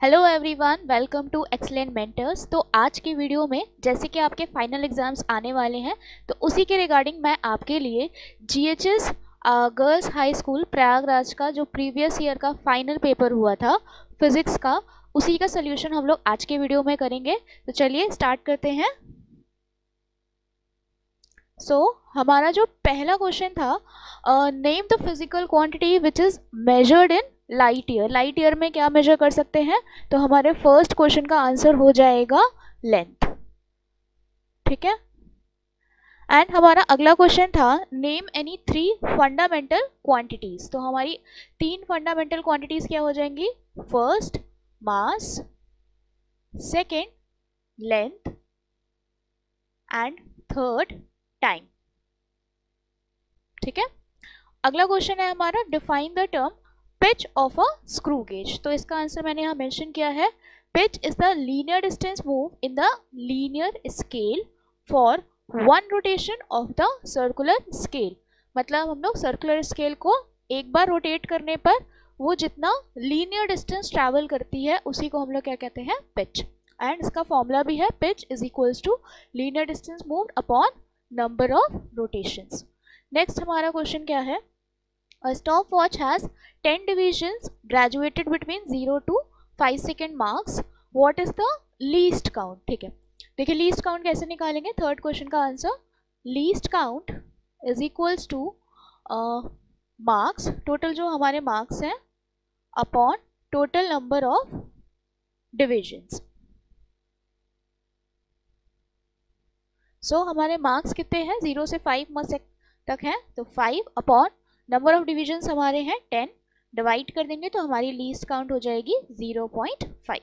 Hello everyone welcome to Excellent Mentors तो आज की वीडियो में जैसे कि आपके फाइनल एग्ज़ाम्स आने वाले हैं तो उसी के रिगार्डिंग मैं आपके लिए GHS girls high school Prayagraj का जो प्रीवियस ईयर का फाइनल पेपर हुआ था फिज़िक्स का उसी का सोल्यूशन हम लोग आज के वीडियो में करेंगे। तो चलिए स्टार्ट करते हैं। सो so, हमारा जो पहला क्वेश्चन था name the physical quantity which is measured in light year light year में क्या मेजर कर सकते हैं? तो हमारे फ़र्स्ट क्वेश्चन का आंसर हो जाएगा लेंथ ठीक है? एंड हमारा अगला क्वेश्चन था name any three fundamental quantities तो हमारी तीन फंडामेंटल क्वांटिटीज क्या हो जाएँगी? First mass second length and third time ठीक है? अगला क्वेश्चन है हमारा define the term pitch of a screw gauge तो इसका आंसर मैंने यहाँ मेंशन किया है। Pitch is the linear distance move in the linear scale for one rotation of the circular scale मतलब हम लोग सर्कुलर स्केल को एक बार रोटेट करने पर वो जितना लीनियर डिस्टेंस ट्रैवल करती है, उसी को हम लोग क्या कहते हैं? पिच एंड इसका फॉर्मूला भी है pitch is equals to linear distance move upon number of rotations next हमारा क्वेश्चन क्या है? A stopwatch has 10 divisions graduated between 0 to 5 second marks. What is the least count? ठीक है। देखिए लीस्ट काउंट कैसे निकालेंगे? थर्ड क्वेश्चन का answer least count is equals to marks total जो हमारे मार्क्स हैं upon total number of divisions so हमारे मार्क्स कितने हैं? ज़ीरो से फाइव तक हैं। तो five upon number of divisions हमारे हैं टेन डिवाइड कर देंगे तो हमारी लीस्ट काउंट हो जाएगी ज़ीरो पॉइंट फाइव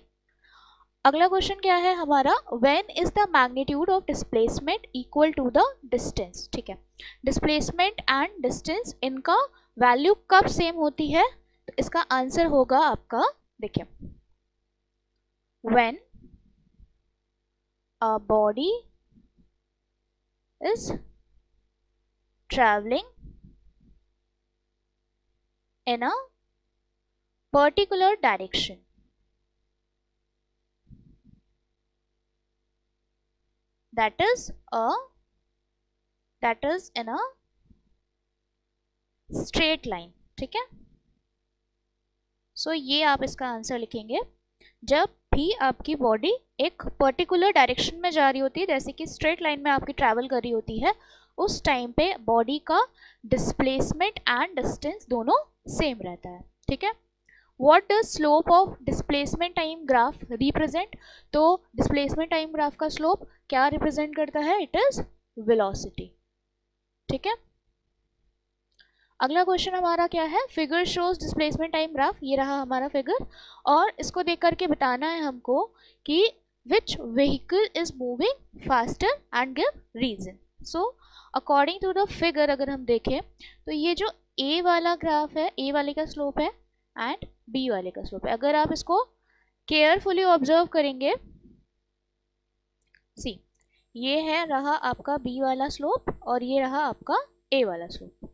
अगला क्वेश्चन क्या है हमारा? When is the magnitude of displacement equal to the distance ठीक है. डिस्प्लेसमेंट एंड डिस्टेंस इनका वैल्यू कब सेम होती है? तो इसका आंसर होगा आपका, देखिए. When a body is traveling in a particular direction. That is a that is in a straight line. ठीक है सो so, ये आप इसका आंसर लिखेंगे जब भी आपकी बॉडी एक पर्टिकुलर डायरेक्शन में जा रही होती है, जैसे कि स्ट्रेट लाइन में आपकी ट्रैवल कर रही होती है, उस टाइम पे बॉडी का डिस्प्लेसमेंट एंड डिस्टेंस दोनों सेम रहता है, ठीक है? What does slope of displacement time graph represent तो डिस्प्लेसमेंट टाइम ग्राफ का स्लोप क्या रिप्रेजेंट करता है? इट इज़ वेलोसिटी ठीक है? अगला क्वेश्चन हमारा क्या है? Figure shows displacement time graph ये रहा हमारा फिगर और इसको देख करके बताना है हमको कि which vehicle is moving faster and give reason so according to the figure अगर हम देखें तो ये जो ए वाला ग्राफ है ए वाले का स्लोप है एंड बी वाले का स्लोप है। अगर आप इसको केयरफुली ऑब्ज़र्व करेंगे सी ये है, रहा आपका बी वाला स्लोप और ये रहा आपका ए वाला स्लोप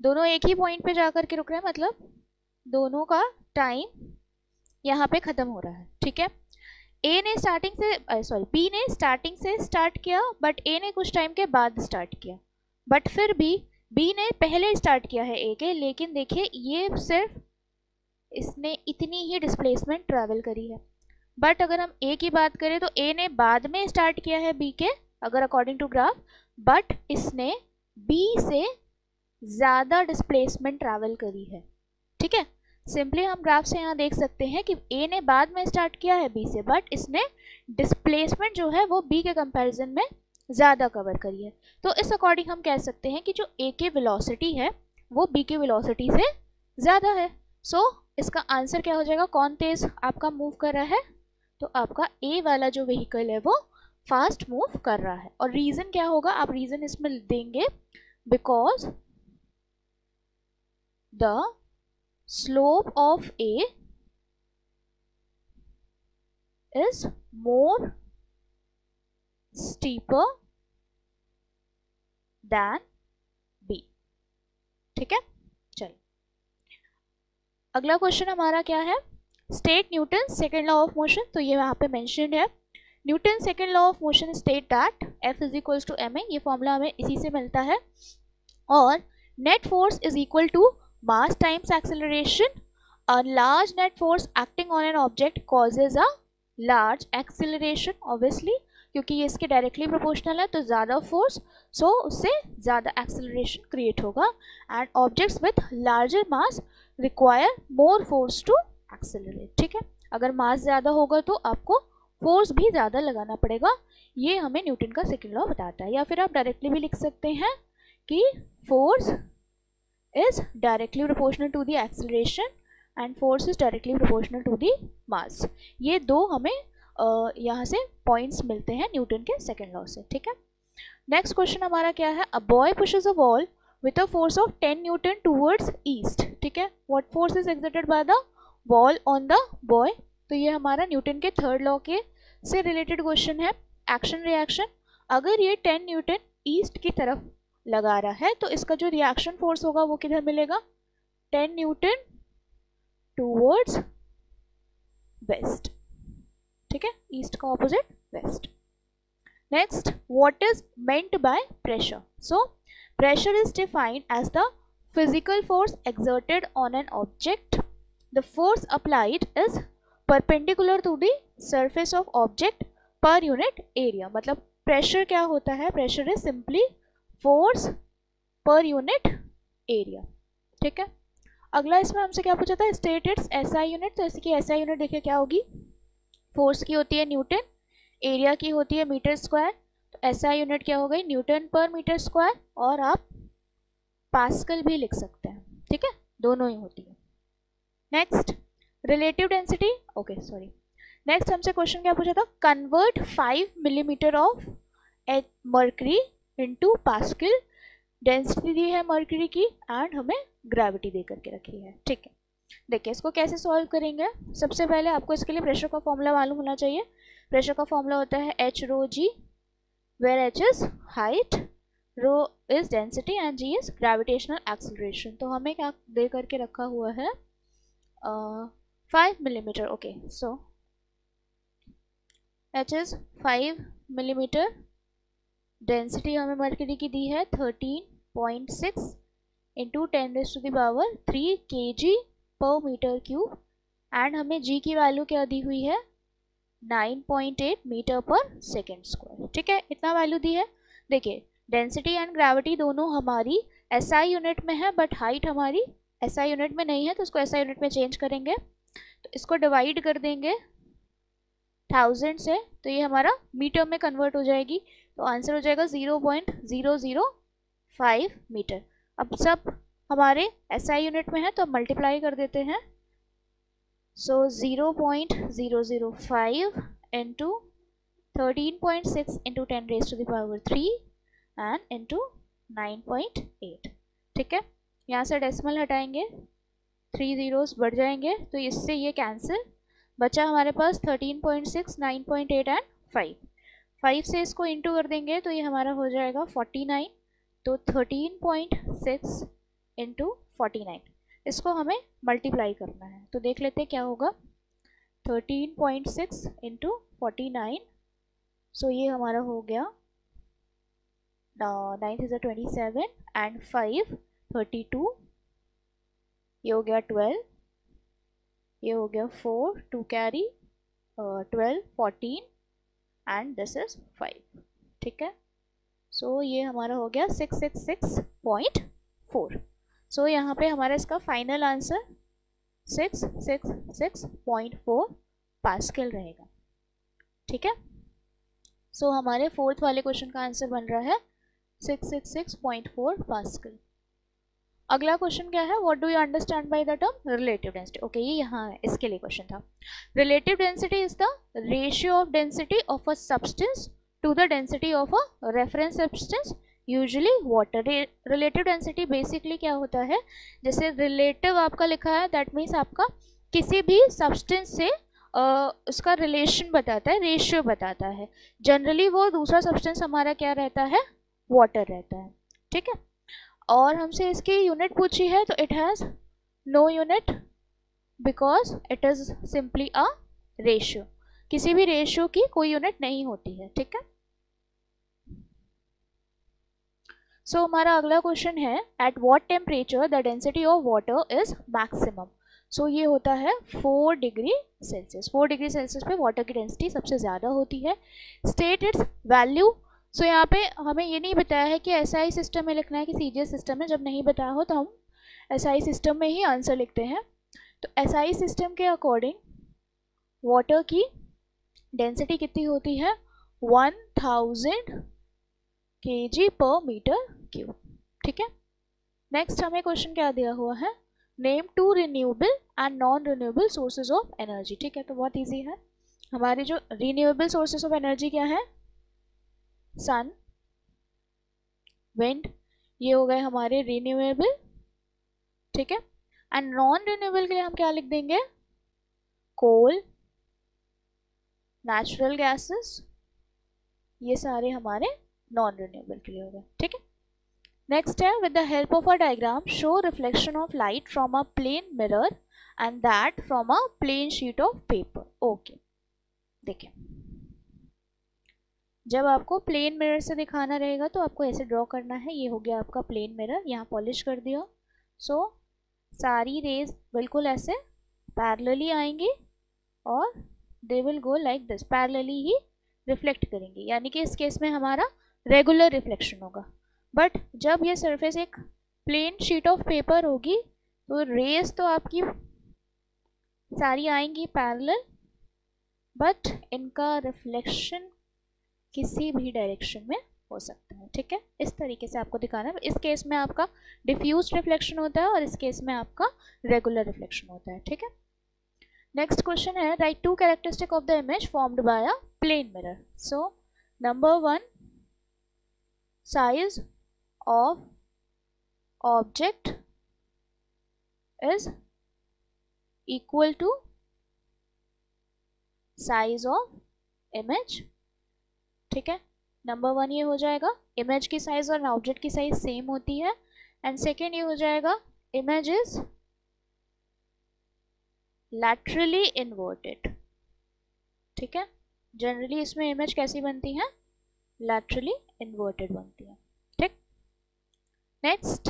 दोनों एक ही पॉइंट पे जाकर के रुक रहे हैं मतलब दोनों का टाइम यहाँ पे ख़त्म हो रहा है, ठीक है? ए ने स्टार्टिंग से सॉरी बी ने स्टार्टिंग से स्टार्ट किया बट ए ने कुछ टाइम के बाद स्टार्ट किया। बट फिर भी बी ने पहले स्टार्ट किया है ए के, लेकिन देखिए, ये सिर्फ़ इसने इतनी ही डिस्प्लेसमेंट ट्रैवल करी है। बट अगर हम ए की बात करें तो ए ने बाद में स्टार्ट किया है बी के, अगर अकॉर्डिंग टू ग्राफ बट इसने बी से ज़्यादा डिस्प्लेसमेंट ट्रैवल करी है। ठीक है? सिंपली हम ग्राफ से यहाँ देख सकते हैं कि ए ने बाद में स्टार्ट किया है बी से बट इसने डिस्प्लेसमेंट जो है वो बी के कंपैरिजन में ज़्यादा कवर करी है। तो इस अकॉर्डिंग हम कह सकते हैं कि जो ए के वेलोसिटी है वो बी के वेलोसिटी से ज़्यादा है। सो so, इसका आंसर क्या हो जाएगा? कौन तेज़ आपका मूव कर रहा है? तो आपका ए वाला जो व्हीकल है वो फास्ट मूव कर रहा है। और रीज़न क्या होगा? आप रीज़न इसमें देंगे because the slope of A is more steeper than B. ठीक है? चलिए। अगला क्वेश्चन हमारा क्या है? State Newton second law of motion तो ये यहाँ पे मैंशन है। Newton second law of motion state that F is equals to M A ये फॉर्मूला हमें इसी से मिलता है। और net force is equal to mass times acceleration a large net force acting on an object causes a large acceleration obviously क्योंकि ये इसके डायरेक्टली प्रोपोर्शनल है तो ज़्यादा फोर्स सो उससे ज़्यादा एक्सेलरेशन क्रिएट होगा. And objects with larger mass require more force to accelerate ठीक है? अगर मास ज़्यादा होगा तो आपको फोर्स भी ज़्यादा लगाना पड़ेगा. ये हमें न्यूटन का सेकेंड लॉ बताता है. या फिर आप डायरेक्टली भी लिख सकते हैं कि force is directly proportional to the acceleration and force is directly proportional to the mass ये दो हमें यहाँ से पॉइंट्स मिलते हैं न्यूटन के सेकेंड लॉ से, ठीक है? नेक्स्ट क्वेश्चन हमारा क्या है? A boy pushes a wall with a force of ten newton towards east ठीक है? What force is exerted by the wall on the boy तो ये हमारा न्यूटन के थर्ड लॉ के से रिलेटेड क्वेश्चन है एक्शन रिएक्शन अगर ये टेन न्यूटन ईस्ट की तरफ़ लगा रहा है तो इसका जो रिएक्शन फोर्स होगा वो किधर मिलेगा? टेन न्यूटन टूवर्ड्स वेस्ट ठीक है? ईस्ट का opposite west next what is meant by pressure so pressure is defined as the physical force exerted on an object. The force applied is perpendicular to the surface of object per unit area. मतलब pressure क्या होता है? Pressure is simply force per unit area ठीक है? अगला इसमें हमसे क्या पूछा था? स्टेट इट्स एसआई यूनिट तो इसकी एसआई यूनिट देखिए क्या होगी? फोर्स की होती है न्यूटन एरिया की होती है मीटर स्क्वायर तो ऐसा यूनिट क्या हो गई? न्यूटन पर मीटर स्क्वायर और आप पास्कल भी लिख सकते हैं। ठीक है? दोनों ही होती है। Next relative density okay sorry next हमसे क्वेश्चन क्या पूछा था? Convert five millimetre of mercury into pascal density दी है मर्करी की एंड हमें ग्रेविटी दे करके रखी है। ठीक है। देखिए, इसको कैसे सॉल्व करेंगे? सबसे पहले आपको इसके लिए प्रेशर का फॉर्मूला मालूम होना चाहिए। प्रेशर का फॉर्मूला होता है H rho G where H is height rho is density and G is gravitational acceleration तो हमें क्या दे करके रखा हुआ है? Five millimetre okay so H is five millimetre density हमें मर्करी की दी है thirteen point six into ten raise to the power three K G पर मीटर क्यूब एंड हमें जी की वैल्यू क्या दी हुई है? 9.8 मीटर पर सेकेंड स्क्वायर ठीक है? इतना वैल्यू दी है। देखिए डेंसिटी एंड ग्रेविटी दोनों हमारी एसआई यूनिट में है बट हाइट हमारी एसआई यूनिट में नहीं है तो इसको एसआई यूनिट में चेंज करेंगे। तो इसको डिवाइड कर देंगे थाउज़ेंड से तो ये हमारा मीटर में कन्वर्ट हो जाएगी। तो आंसर हो जाएगा zero point zero zero five metre. अब सब हमारे एस आई यूनिट में है तो मल्टीप्लाई कर देते हैं। So zero point zero zero five into thirteen point six into ten raise to the power three and into nine point eight ठीक है? यहाँ से डेसिमल हटाएँगे। थ्री ज़ीरोस बढ़ जाएँगे। तो इससे ये कैंसिल बचा हमारे पास thirteen point six nine point eight and five five से इसको इंटू कर देंगे तो ये हमारा हो जाएगा फोर्टी नाइन तो thirteen point six into forty nine इसको हमें मल्टीप्लाई करना है। तो देख लेते हैं क्या होगा। Thirteen point six into forty nine so ये हमारा हो गया nine is twenty seven and five thirty two ये हो गया ट्वेल्व ये हो गया four two carry twelve fourteen and this is five ठीक है? सो so, ये हमारा हो गया six six six point four so यहाँ पे हमारा इसका final answer six six six point four pascal रहेगा। ठीक है? सो so, हमारे फोर्थ वाले क्वेश्चन का आंसर बन रहा है six six six point four pascal अगला क्वेश्चन क्या है? What do you understand by the term relative density okay ये यहाँ है इसके लिए क्वेश्चन था। Relative density is the ratio of density of a substance to the density of a reference substance usually water relative density basically क्या होता है? जैसे रिलेटिव आपका लिखा है दैट मीन्स आपका किसी भी सब्सटेंस से uh, उसका रिलेशन बताता है रेशियो बताता है। जनरली वो दूसरा सब्सटेंस हमारा क्या रहता है? वाटर रहता है। ठीक है? और हमसे इसकी यूनिट पूछी है तो it has no unit because it is simply a ratio किसी भी रेशियो की कोई यूनिट नहीं होती है ठीक है? सो so, हमारा अगला क्वेश्चन है at what temperature the density of water is maximum so ये होता है four degree Celsius four degree Celsius पे वाटर की डेंसिटी सबसे ज़्यादा होती है। स्टेट इट्स वैल्यू सो यहाँ पे हमें ये नहीं बताया है कि एस आई सिस्टम में लिखना है कि सी जी एस सिस्टम में, जब नहीं बताया हो तो हम एस आई सिस्टम में ही आंसर लिखते हैं। तो एस आई सिस्टम के अकॉर्डिंग वाटर की डेंसिटी कितनी होती है? वन थाउज़ेंड के जी पर मीटर क्यूब ठीक है? नेक्स्ट हमें क्वेश्चन क्या दिया हुआ है? Name two renewable and non renewable sources of energy ठीक है? तो बहुत ईजी है। हमारे जो रिन्यूएबल सोर्सेज ऑफ़ एनर्जी क्या है? सन विंड ये हो गए हमारे रिन्यूएबल ठीक है? एंड नॉन रिन्यूएबल के लिए हम क्या लिख देंगे? कोल नेचुरल गैसेस ये सारे हमारे नॉन रिन्यूएबल के लिए हो गए. ठीक है? नेक्स्ट है with the help of a diagram show reflection of light from a plane mirror and that from a plane sheet of paper okay देखिए. जब आपको प्लेन मिरर से दिखाना रहेगा तो आपको ऐसे ड्रॉ करना है। ये हो गया आपका प्लेन मिरर यहाँ पॉलिश कर दिया। सो so, सारी रेज बिल्कुल ऐसे पैरेलली आएँगी और they will go like this parallelly he reflect करेंगे। यानी कि इस केस में हमारा रेगुलर रिफ्लेक्शन होगा। बट जब ये सरफेस एक प्लेन शीट ऑफ़ पेपर होगी तो रेज तो आपकी सारी आएँगी पैरेलल बट इनका रिफ्लेक्शन किसी भी डायरेक्शन में हो सकता है, ठीक है? इस तरीके से आपको दिखाना है। इस केस में आपका डिफ्यूज रिफ्लेक्शन होता है और इस केस में आपका रेगुलर रिफ्लेक्शन होता है, ठीक है? नेक्स्ट क्वेश्चन है write two characteristic of the image formed by a plane mirror so number one size of object is equal to size of image ठीक है? नंबर वन ये हो जाएगा इमेज की साइज़ और ऑब्जेक्ट की साइज़ सेम होती है. एंड सेकेंड ये हो जाएगा इमेज इज़ लैटरली इन्वर्टेड ठीक है? जनरली इसमें इमेज कैसी बनती है? लैटरली इन्वर्टेड बनती है. ठीक? Next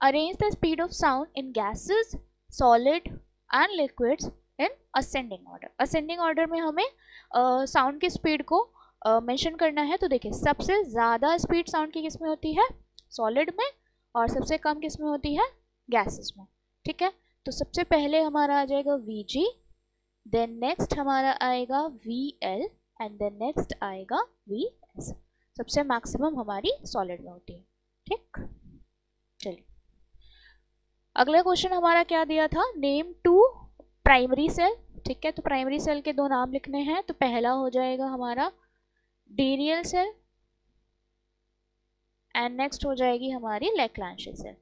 arrange the speed of sound in gases solid and liquids in ascending order ascending order में हमें साउंड uh, की स्पीड को मेंशन uh, करना है तो देखिए सबसे ज़्यादा स्पीड साउंड की किसमें होती है? सॉलिड में और सबसे कम किसमें होती है? गैसेस में ठीक है? तो सबसे पहले हमारा आ जाएगा वी जी देन नेक्स्ट हमारा आएगा V L and then next आएगा वी एस सबसे मैक्सिमम हमारी सॉलिड में होती है ठीक? चलिए। अगला क्वेश्चन हमारा क्या दिया था? नेम टू प्राइमरी सेल ठीक है? तो प्राइमरी सेल के दो नाम लिखने हैं तो पहला हो जाएगा हमारा डीरियल सेल एंड नेक्स्ट हो जाएगी हमारी Leclanche cell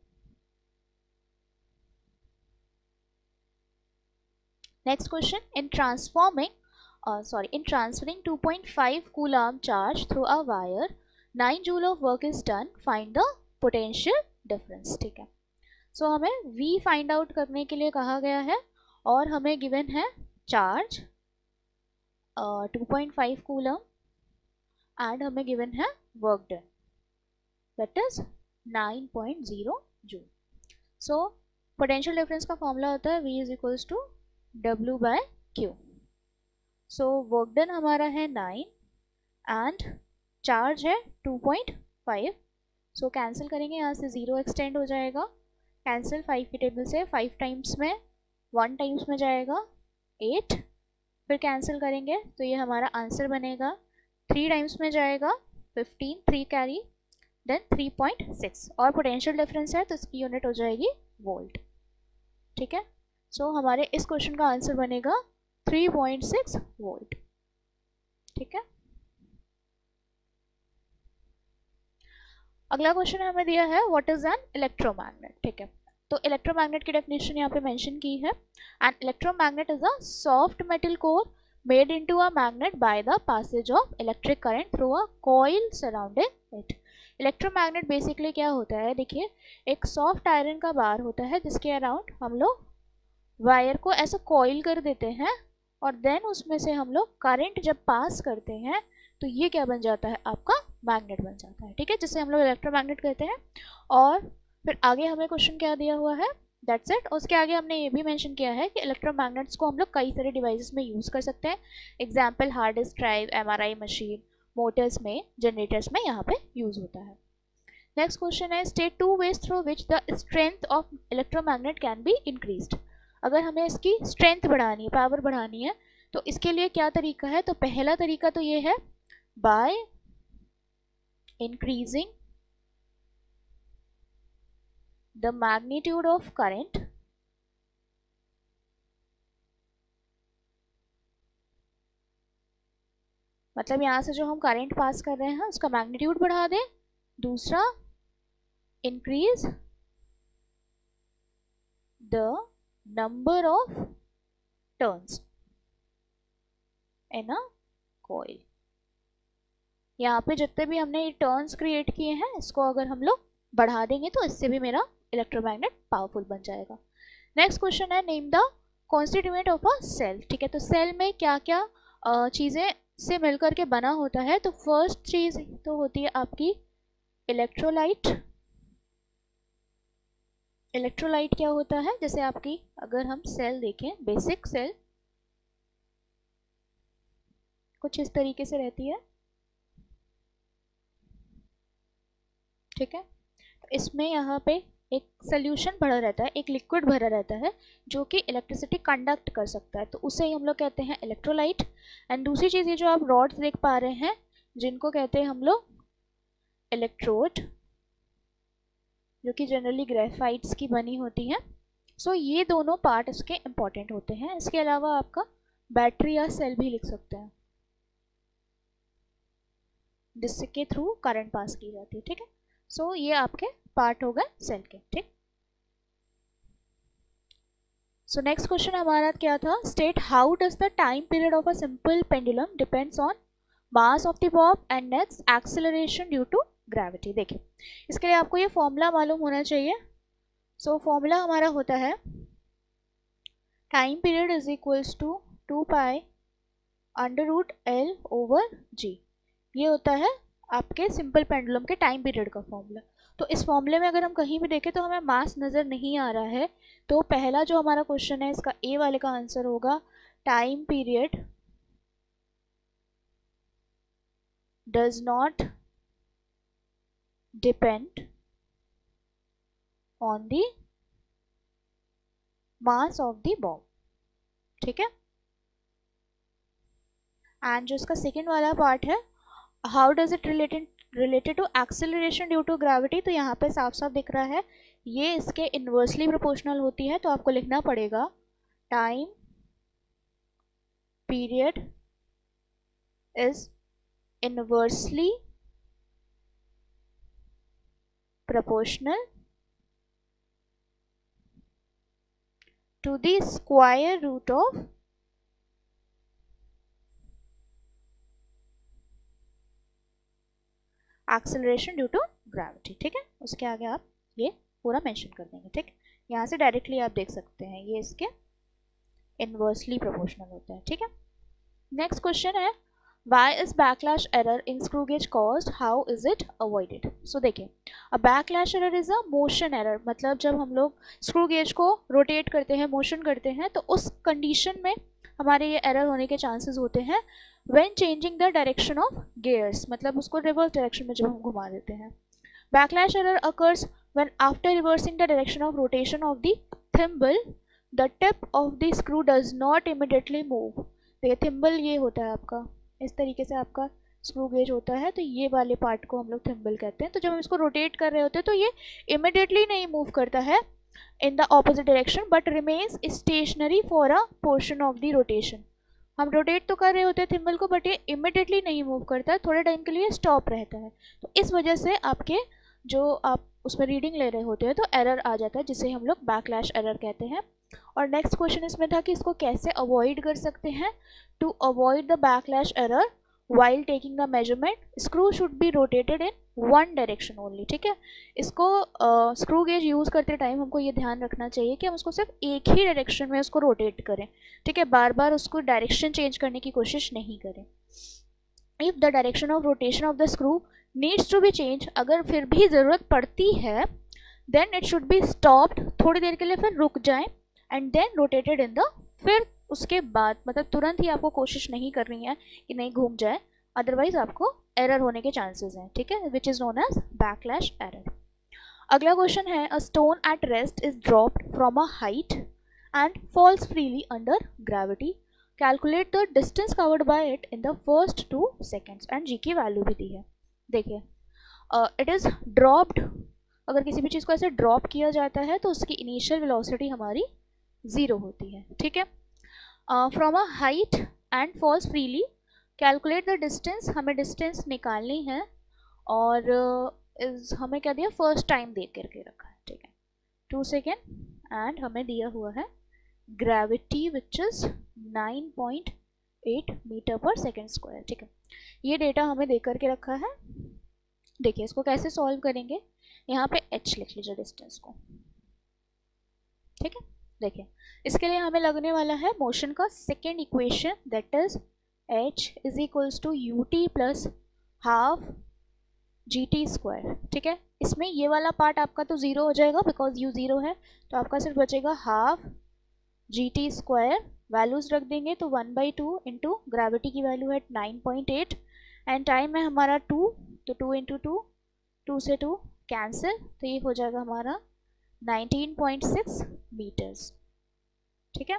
next question in transforming sorry in transferring 2.5 point five charge through a wire nine joule of work is done find the potential difference ठीक है। सो so, हमें V फाइंड आउट करने के लिए कहा गया है और हमें गिवन है charge two point five coulomb and हमें गिवन है work done that is nine point zero joule so potential difference का फॉर्मूला होता है v is equals to W by Q so work done हमारा है नाइन एंड चार्ज है two point five so cancel करेंगे यहाँ से ज़ीरो एक्सटेंड हो जाएगा. कैंसिल फाइव की टेबल से फाइव टाइम्स में वन टाइम्स में जाएगा एट फिर कैंसिल करेंगे तो ये हमारा आंसर बनेगा. थ्री टाइम्स में जाएगा fifteen three carry then three point six और पोटेंशियल डिफरेंस है तो इसकी यूनिट हो जाएगी वोल्ट ठीक है? सो so, हमारे इस क्वेश्चन का आंसर बनेगा 3.6 वोल्ट ठीक है? अगला क्वेश्चन हमें दिया है व्हाट इज़ एन इलेक्ट्रोमैग्नेट ठीक है? तो इलेक्ट्रोमैग्नेट की डेफिनेशन यहाँ पे मेंशन की है. And electromagnet is a soft metal core made into a magnet by the passage of electric current through a coil surrounding it. Electromagnet basically क्या होता है? देखिए, एक सॉफ्ट आयरन का बार होता है जिसके अराउंड हम लोग वायर को ऐसा कॉइल कर देते हैं और देन उसमें से हम लोग करंट जब पास करते हैं तो ये क्या बन जाता है? आपका मैग्नेट बन जाता है, ठीक है? जिसे हम लोग इलेक्ट्रोमैग्नेट कहते हैं। और फिर आगे हमें क्वेश्चन क्या दिया हुआ है? दैट्स इट उसके आगे हमने ये भी मेंशन किया है कि इलेक्ट्रोमैग्नेट्स को हम लोग कई सारे डिवाइसेस में यूज़ कर सकते हैं। Example hard disk drive MRI machine motors में जनरेटर्स में यहाँ पे यूज़ होता है। नेक्स्ट क्वेश्चन है state two ways through which the strength of electromagnet can be increase अगर हमें इसकी स्ट्रेंथ बढ़ानी है पावर बढ़ानी है तो इसके लिए क्या तरीका है? तो पहला तरीका तो ये है by increasing the magnitude of current मतलब यहाँ से जो हम करंट पास कर रहे हैं, उसका मैग्नीट्यूड बढ़ा दें। दूसरा increase the number of turns in a coil यहाँ पे जितने भी हमने टर्न्स क्रिएट किए हैं, इसको अगर हम लोग बढ़ा देंगे तो इससे भी मेरा इलेक्ट्रोमैग्नेट पावरफुल बन जाएगा। नेक्स्ट क्वेश्चन है name the constituent of a cell ठीक है? तो सेल में क्या क्या चीज़ें से मिलकर के बना होता है? तो फ़र्स्ट चीज़ तो होती है आपकी इलेक्ट्रोलाइट इलेक्ट्रोलाइट क्या होता है? जैसे आपकी, अगर हम सेल देखें बेसिक सेल कुछ इस तरीके से रहती है। ठीक है? तो इसमें यहाँ पे एक सोल्यूशन भरा रहता है एक लिक्विड भरा रहता है जो कि इलेक्ट्रिसिटी कंडक्ट कर सकता है। तो उसे ही हम लोग कहते हैं इलेक्ट्रोलाइट एंड दूसरी चीज़ ये जो आप रॉड्स देख पा रहे हैं जिनको कहते हैं हम लोग इलेक्ट्रोड जो कि जनरली ग्रेफाइट्स की बनी होती हैं। सो so, ये दोनों पार्ट इसके इंपॉर्टेंट होते हैं। इसके अलावा आपका बैटरी या सेल भी लिख सकते हैं। जिसके थ्रू करंट पास की जाती है ठीक है? सो so, ये आपके पार्ट हो गए सेल के ठीक? सो नेक्स्ट क्वेश्चन हमारा क्या था? State how does the time period of a simple pendulum depends on mass of the bob and next acceleration due to gravity देखिए इसके लिए आपको ये फॉर्मूला मालूम होना चाहिए। सो so, फॉर्मूला हमारा होता है time period is equals to two pi under root L over G ये होता है आपके सिंपल पेंडुलम के टाइम पीरियड का फॉर्मूला तो इस फॉर्मूले में अगर हम कहीं भी देखें तो हमें मास नज़र नहीं आ रहा है। तो पहला जो हमारा क्वेश्चन है, इसका ए वाले का आंसर होगा time period does not depend on the mass of the bomb ठीक है? एंड जो इसका सेकेंड वाला पार्ट है how does it related related to acceleration due to gravity तो यहाँ पे साफ़ साफ़ दिख रहा है। ये इसके इन्वर्सली प्रोपोर्शनल होती है तो आपको लिखना पड़ेगा time period is inversely proportional to the square root of acceleration due to gravity ठीक है? उसके आगे आप ये पूरा मेंशन कर देंगे, ठीक यहाँ से डायरेक्टली आप देख सकते हैं, ये इसके इनवर्सली प्रोपोर्शनल होते हैं, ठीक है? नेक्स्ट क्वेश्चन है why is backlash error in screw gauge cause how is it avoided so देखिए a backlash error is a motion error मतलब जब हम लोग स्क्रू गेज को रोटेट करते हैं मोशन करते हैं तो उस कंडीशन में हमारे ये एरर होने के चांसेस होते हैं when changing the direction of gears मतलब उसको रिवर्स डायरेक्शन में जब हम घुमा देते हैं। Backlash error occurs when after reversing the direction of rotation of the thimble the tip of the screw does not immediately move तो ये थिम्बल ये होता है आपका। इस तरीके से आपका स्क्रू गेज होता है तो ये वाले पार्ट को हम लोग थिम्बल कहते हैं। तो जब हम इसको रोटेट कर रहे होते हैं तो ये इमिडिएटली नहीं मूव करता है in the opposite direction but remains stationary for a portion of the rotation हम रोटेट तो कर रहे होते हैं थिम्बल को बट ये इमिडिएटली नहीं मूव करता थोड़े टाइम के लिए स्टॉप रहता है। तो इस वजह से आपके जो आप उसमें रीडिंग ले रहे होते हैं तो एरर आ जाता है, जिसे हम लोग बैकलैश एरर कहते हैं। और नेक्स्ट क्वेश्चन इसमें था कि इसको कैसे अवॉइड कर सकते हैं? To avoid the backlash error while taking the measurement screw should be rotated in one direction only ठीक है? इसको स्क्रू गेज यूज़ करते टाइम हमको ये ध्यान रखना चाहिए कि हम उसको सिर्फ़ एक ही डायरेक्शन में उसको रोटेट करें, ठीक है? बार बार उसको डायरेक्शन चेंज करने की कोशिश नहीं करें। If the direction of rotation of the screw needs to be change अगर फिर भी ज़रूरत पड़ती है then it should be stopped थोड़ी देर के लिए फिर रुक जाएँ and then rotated in the फिर उसके बाद मतलब तुरंत ही आपको कोशिश नहीं करनी है कि नहीं घूम जाए अदरवाइज़ आपको एरर होने के चांसेस हैं, ठीक है? Which is known as backlash error अगला क्वेश्चन है a stone at rest is dropped from a height and falls freely under gravity calculate the distance covered by it in the first two seconds and G की value भी दी है. देखिए it is dropped अगर किसी भी चीज़ को ऐसे drop किया जाता है तो उसकी इनिशियल वेलोसिटी हमारी ज़ीरो होती है, ठीक है? From a height and falls freely calculate the distance हमें डिस्टेंस निकालनी है और uh, हमें क्या दिया फ़र्स्ट टाइम दे करके रखा है ठीक है? टू सेकेंड एंड हमें दिया हुआ है gravity which is nine point eight metre per second square ठीक है? ये डेटा हमें दे करके रखा है। देखिए इसको कैसे सॉल्व करेंगे? यहाँ पे एच लिख लीजिए डिस्टेंस को ठीक है? देखिए, इसके लिए हमें लगने वाला है मोशन का second equation that is H is equals to U T plus half G T square ठीक है? इसमें ये वाला पार्ट आपका तो ज़ीरो हो जाएगा बिकॉज़ यू ज़ीरो है तो आपका सिर्फ़ बचेगा half G T square values रख देंगे तो one by two into gravity की वैल्यू है nine point eight and time है हमारा टू तो टू इंटू टू टू से टू कैंसिल तो ये हो जाएगा हमारा नाइनटीन पॉइंट सिक्स मीटर्स ठीक है?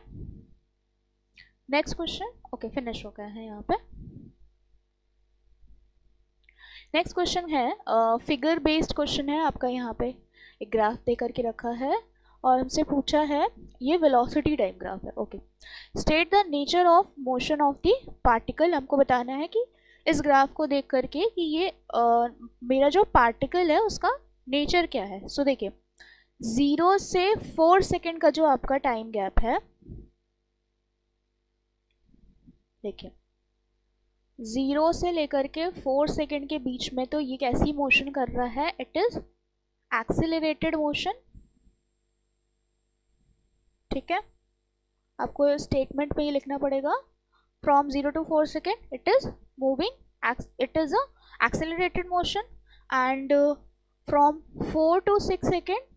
नेक्स्ट क्वेश्चन ओके फिनिश हो गया है यहाँ पे. नेक्स्ट क्वेश्चन है फिगर बेस्ड क्वेश्चन है आपका यहाँ पे. एक ग्राफ दे करके रखा है और हमसे पूछा है ये वेलोसिटी टाइम ग्राफ है. Okay state the nature of motion of the particle हमको बताना है कि इस ग्राफ को देख करके कि ये आ, मेरा जो पार्टिकल है उसका नेचर क्या है. सो so, देखिए ज़ीरो से फोर सेकेंड का जो आपका टाइम गैप है, देखिए, ज़ीरो से लेकर के फोर सेकेंड के बीच में तो ये कैसी मोशन कर रहा है? इट इज़ एक्सिलरेटेड मोशन ठीक है? आपको स्टेटमेंट पे ये लिखना पड़ेगा। From zero to four second it is moving it is a accelerated motion and from four to six second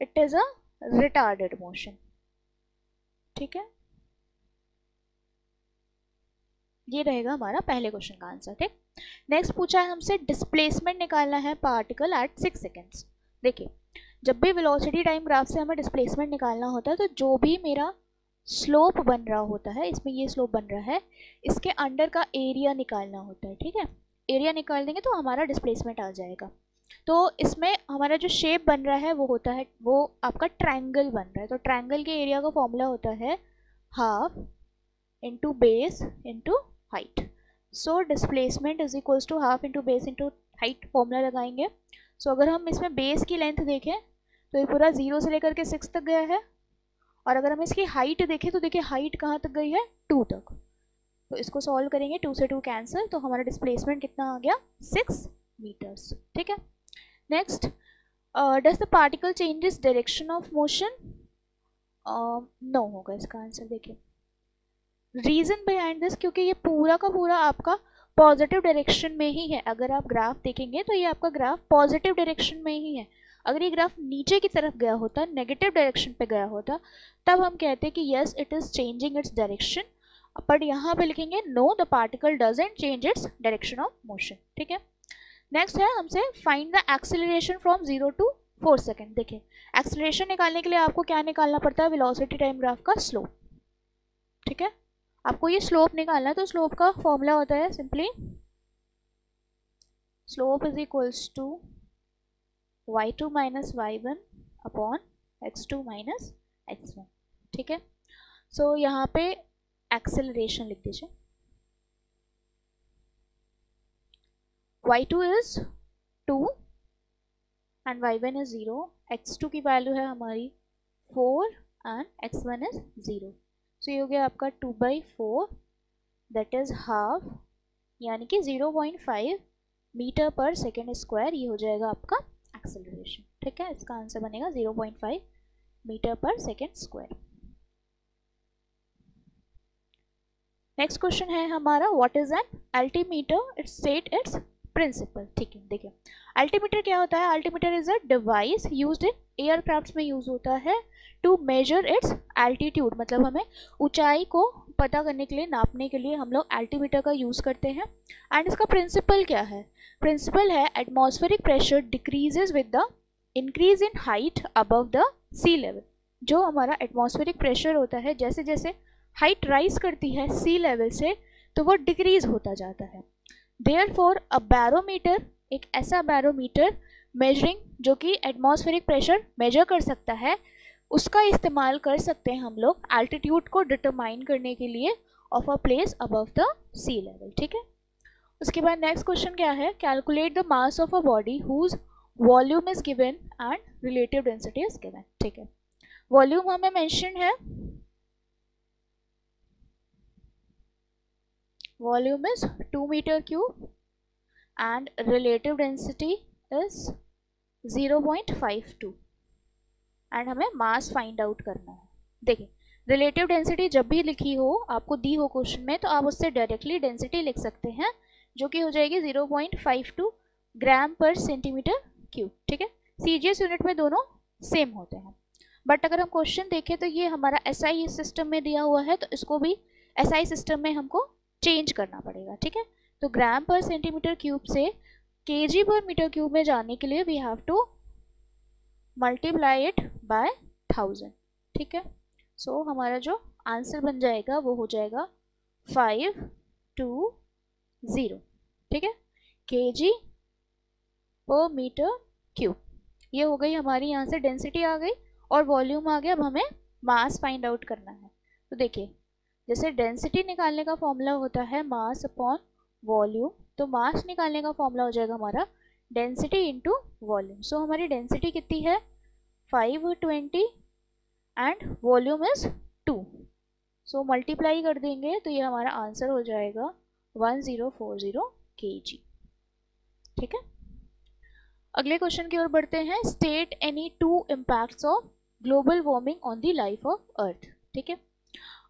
it is a retarded motion ठीक है? ये रहेगा हमारा पहले क्वेश्चन का आंसर ठीक? नेक्स्ट पूछा है हमसे डिस्प्लेसमेंट निकालना है पार्टिकल एट सिक्स सेकेंड्स देखिए, जब भी वेलोसिटी टाइम ग्राफ से हमें डिस्प्लेसमेंट निकालना होता है तो जो भी मेरा स्लोप बन रहा होता है, इसमें ये स्लोप बन रहा है, इसके अंडर का एरिया निकालना होता है, ठीक है? एरिया निकाल देंगे तो हमारा डिस्प्लेसमेंट आ जाएगा। तो इसमें हमारा जो शेप बन रहा है वो होता है वो आपका ट्रायंगल बन रहा है। तो ट्रायंगल के एरिया का फॉर्मूला होता है half into base into height so displacement is equals to half into base into height formula लगाएँगे। सो so, अगर हम इसमें बेस की लेंथ देखें तो ये पूरा ज़ीरो से लेकर के सिक्स तक गया है। और अगर हम इसकी हाइट देखें तो देखिए हाइट कहाँ तक गई है? टू तक। तो इसको सॉल्व करेंगे टू से टू कैंसिल तो हमारा डिस्प्लेसमेंट कितना आ गया? सिक्स मीटर्स ठीक है? Next does the particle changes direction of motion no होगा इसका आंसर देखिए। रीज़न बिहाइंड दिस क्योंकि ये पूरा का पूरा आपका पॉजिटिव डायरेक्शन में ही है। अगर आप ग्राफ देखेंगे तो ये आपका ग्राफ पॉजिटिव डायरेक्शन में ही है। अगर ये ग्राफ नीचे की तरफ़ गया होता नेगेटिव डायरेक्शन पे गया होता, तब हम कहते कि yes it is changing its direction but यहाँ पे लिखेंगे no the particle doesn't change its direction of motion ठीक है? नेक्स्ट है हमसे find the acceleration from zero to four second देखिए एक्सिलेशन निकालने के लिए आपको क्या निकालना पड़ता है? वेलोसिटी टाइम ग्राफ का स्लोप ठीक है? आपको ये स्लोप निकालना है तो स्लोप का फॉर्मूला होता है simply slope is equals to Y two minus Y one upon X two minus X one ठीक है? सो so, यहाँ पे एक्सेलरेशन लिख दीजिए। Y two is two and Y one is zero X two की value है हमारी four and X one is zero so ये हो गया आपका two by four that is half यानी कि 0.5 मीटर पर सेकेंड स्क्वायर ये हो जाएगा आपका एक्सेलरेशन ठीक है? इसका आंसर बनेगा 0.5 metre per second square next question है हमारा what is an altimeter its state its principle ठीक है, देखिए। अल्टीमीटर क्या होता है? Altimeter is a device use in aircraft में यूज़ होता है टू मेजर इट्स एल्टीट्यूड मतलब हमें ऊंचाई को पता करने के लिए, नापने के लिए हम लोग एल्टीमीटर का यूज़ करते हैं। एंड इसका प्रिंसिपल क्या है? प्रिंसिपल है atmospheric pressure decreases with the increase in height above the sea level जो हमारा एटमॉस्फेरिक प्रेशर होता है जैसे जैसे हाइट राइज करती है सी लेवल से तो वो डिक्रीज होता जाता है। देयर फॉर अ बैरोमीटर एक ऐसा बैरोमीटर मेजरिंग जो कि एटमॉस्फेरिक प्रेशर मेजर कर सकता है, उसका इस्तेमाल कर सकते हैं हम लोग एल्टीट्यूड को डिटरमाइन करने के लिए of a place above the sea level ठीक है? उसके बाद नेक्स्ट क्वेश्चन क्या है? Calculate the mass of a body whose volume is given and relative density is given ठीक है? वॉल्यूम हमें मेंशन है metre cube and relative density is zero point five two and हमें मास फाइंड आउट करना है। देखिए relative density जब भी लिखी हो, आपको दी हो क्वेश्चन में तो आप उससे डायरेक्टली डेंसिटी लिख सकते हैं, जो कि हो जाएगी zero point five two gram per centimetre cube ठीक है? सी जी एस यूनिट में दोनों सेम होते हैं। बट अगर हम क्वेश्चन देखें तो ये हमारा एस आई सिस्टम में दिया हुआ है तो इसको भी एस आई सिस्टम में हमको चेंज करना पड़ेगा ठीक है? तो ग्राम पर सेंटीमीटर क्यूब से के जी पर मीटर क्यूब में जाने के लिए we have to multiply it by thousand ठीक है? सो so, हमारा जो आंसर बन जाएगा वो हो जाएगा फाइव टू ज़ीरो ठीक है? के जी पर मीटर क्यूब ये हो गई हमारी यहाँ से डेंसिटी आ गई और वॉल्यूम आ गया अब हमें मास फाइंड आउट करना है। तो देखिए जैसे डेंसिटी निकालने का फॉर्मूला होता है मास अपॉन वॉल्यूम तो मास निकालने का फॉर्मूला हो जाएगा हमारा डेंसिटी इंटू वॉल्यूम सो हमारी डेंसिटी कितनी है? Five twenty and volume is two so multiply कर देंगे तो ये हमारा आंसर हो जाएगा वन ज़ीरो फोर ज़ीरो के जी ठीक है? अगले क्वेश्चन की ओर बढ़ते हैं. State any two impacts of global warming on the life of earth ठीक है?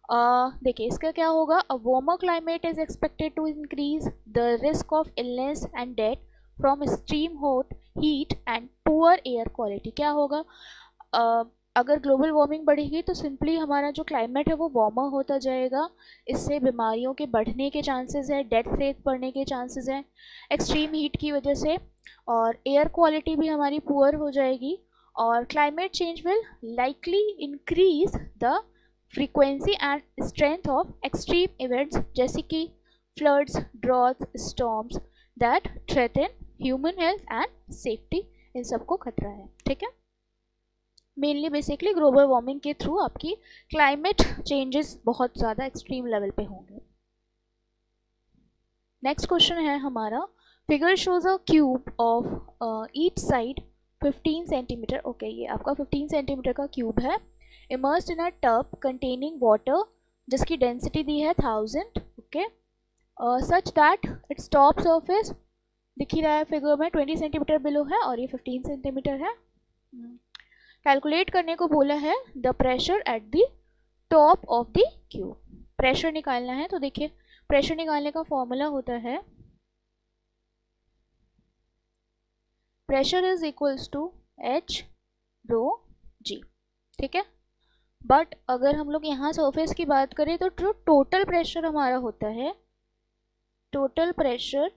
देखिए इसका क्या होगा? A warmer climate is expected to increase the risk of illness and death from extreme hot heat and poor air quality क्या होगा? uh, अगर global warming बढ़ेगी तो सिंपली हमारा जो क्लाइमेट है वो वार्मर होता जाएगा। इससे बीमारियों के बढ़ने के चांसेस है डेथ रेट बढ़ने के चांसेस हैं एक्सट्रीम हीट की वजह से और एयर क्वालिटी भी हमारी पुअर हो जाएगी और climate change will likely increase the frequency and strength of extreme events जैसे कि floods drought storms that threaten human health and safety इन सबको खतरा है, ठीक है? मेनली बेसिकली ग्लोबल वार्मिंग के थ्रू आपकी क्लाइमेट चेंजेस बहुत ज़्यादा एक्सट्रीम लेवल पे होंगे। नेक्स्ट क्वेश्चन है हमारा। Figure shows a cube of each side 15 centimetre okay ये आपका 15 सेंटीमीटर का क्यूब है। Immersed in a tub containing water जिसकी डेंसिटी दी है thousand okay such that its top surface दिख ही रहा है फिगर में ट्वेंटी सेंटीमीटर बिलो है और ये फिफ्टीन सेंटीमीटर है। कैलकुलेट करने को बोला है the pressure at the top of the cube pressure निकालना है तो देखिए प्रेशर निकालने का फॉर्मूला होता है pressure is equals to h rho g ठीक है? बट अगर हम लोग यहाँ सरफेस की बात करें तो जो टोटल प्रेशर हमारा होता है। Total pressure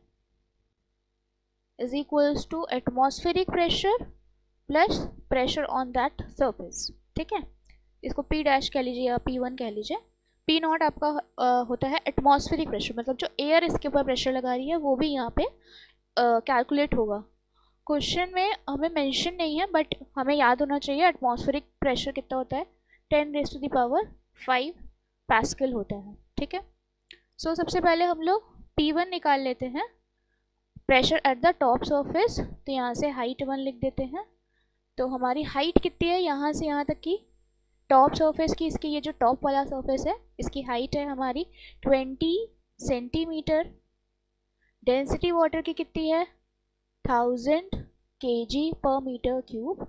is equals to atmospheric pressure plus pressure on that surface ठीक है? इसको पी डैश कह लीजिए या पी वन कह लीजिए। पी नॉट आपका आ, होता है एटमॉस्फेरिक प्रेशर मतलब जो एयर इसके ऊपर प्रेशर लगा रही है वो भी यहाँ पे कैलकुलेट होगा। क्वेश्चन में हमें मेंशन नहीं है बट हमें याद होना चाहिए एटमॉस्फेरिक प्रेशर कितना होता है। Ten raise to the power five pascal होता है ठीक है? सो so, सबसे पहले हम लोग पी वन निकाल लेते हैं। Pressure at the top surface तो यहाँ से हाइट वन लिख देते हैं। तो हमारी हाइट कितनी है? यहाँ से यहाँ तक की टॉप सरफेस की इसकी ये जो टॉप वाला सरफेस है इसकी हाइट है हमारी ट्वेंटी सेंटीमीटर डेंसिटी वाटर की कितनी है? Thousand K G per metre cube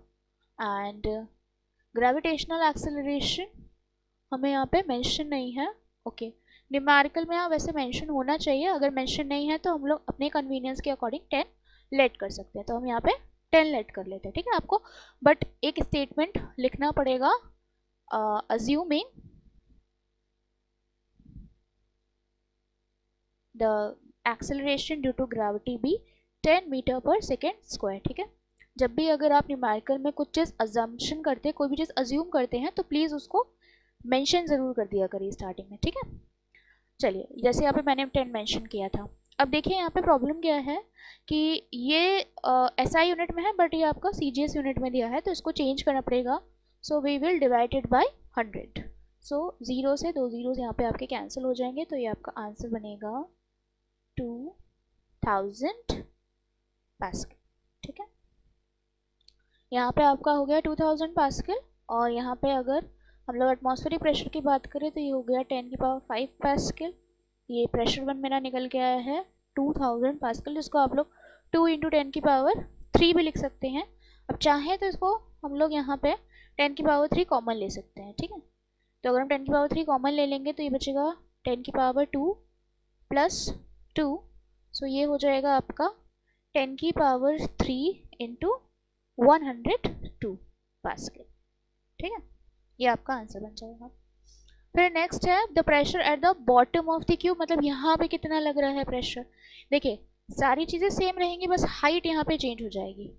and gravitational acceleration हमें यहाँ पे मेंशन नहीं है। Okay okay. निमार्कल में यहाँ वैसे मेंशन होना चाहिए। अगर मेंशन नहीं है तो हम लोग अपने कन्वीनियंस के अकॉर्डिंग टेन लेट कर सकते हैं। तो हम यहाँ पे टेन लेट कर लेते हैं। ठीक है आपको? बट एक स्टेटमेंट लिखना पड़ेगा। Assuming the acceleration due to gravity be ten metre per second square ठीक है? जब भी अगर आप न्यूमेरिकल में कुछ चीज़ अजम्पन करते हैं, कोई भी चीज़ अज्यूम करते हैं तो प्लीज़ उसको मेंशन ज़रूर कर दिया करिए स्टार्टिंग में, ठीक है? चलिए, जैसे यहाँ पे मैंने टेन मेंशन किया था। अब देखिए यहाँ पे प्रॉब्लम क्या है कि ये एस आई यूनिट में है बट ये आपका सी जी एस यूनिट में दिया है तो इसको चेंज करना पड़ेगा। So we will divided by hundred so zero से दो ज़ीरो यहाँ पे आपके कैंसिल हो जाएँगे तो ये आपका आंसर बनेगा टू थाउज़ेंड पास्कल ठीक है? यहाँ पे आपका हो गया टू थाउज़ेंड पास्कल और यहाँ पे अगर हम लोग एटमॉस्फेरिक प्रेशर की बात करें तो ये हो गया टेन की पावर फाइव पास्कल ये प्रेशर वन मेरा निकल के आया है टू थाउज़ेंड पास्कल जिसको आप लोग टू इंटू टेन की पावर थ्री भी लिख सकते हैं। अब चाहें तो इसको हम लोग यहाँ पे टेन की पावर थ्री कॉमन ले सकते हैं, ठीक है? तो अगर हम टेन की पावर थ्री कॉमन ले लेंगे तो ये बचेगा टेन की power two plus two so ये हो जाएगा आपका टेन की power three into one hundred two pascal ठीक है? ये आपका आंसर बन जाएगा। फिर नेक्स्ट है the pressure at the bottom of the cube मतलब यहाँ पे कितना लग रहा है प्रेशर देखिए, सारी चीज़ें सेम रहेंगी, बस हाइट यहाँ पे चेंज हो जाएगी।